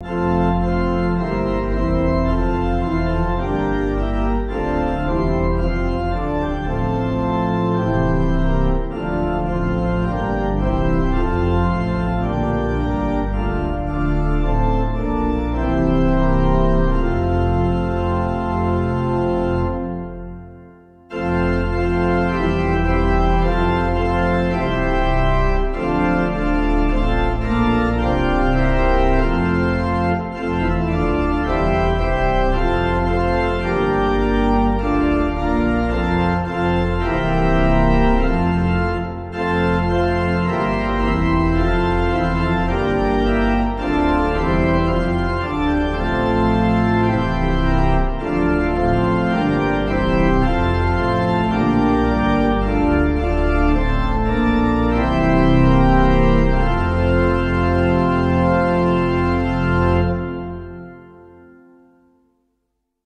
you